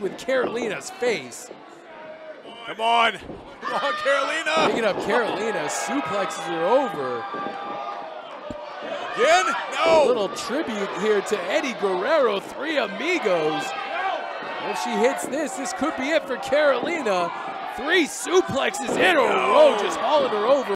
with Carolina's face. Come on. Come on, Carolina. Picking up Carolina. Suplexes are over. Again? No. A little tribute here to Eddie Guerrero, three amigos. If she hits this, this could be it for Carolina. Three suplexes in a row, just hauling her over.